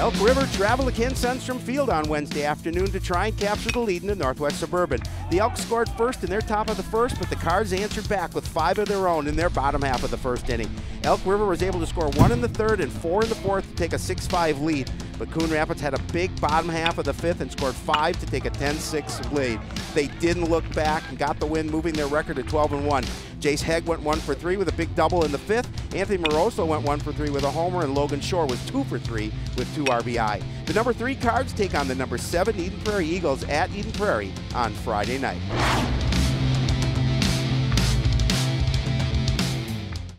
Elk River traveled to Ken Sundstrom Field on Wednesday afternoon to try and capture the lead in the Northwest Suburban. The Elks scored first in their top of the first, but the Cards answered back with five of their own in their bottom half of the first inning. Elk River was able to score one in the third and four in the fourth to take a 6-5 lead, but Coon Rapids had a big bottom half of the fifth and scored five to take a 10-6 lead. They didn't look back and got the win, moving their record to 12 and 1. Jace Hegg went one for three with a big double in the fifth. Anthony Moroso went one for three with a homer, and Logan Shore was two for three with two RBI. The number three Cards take on the number seven Eden Prairie Eagles at Eden Prairie on Friday night.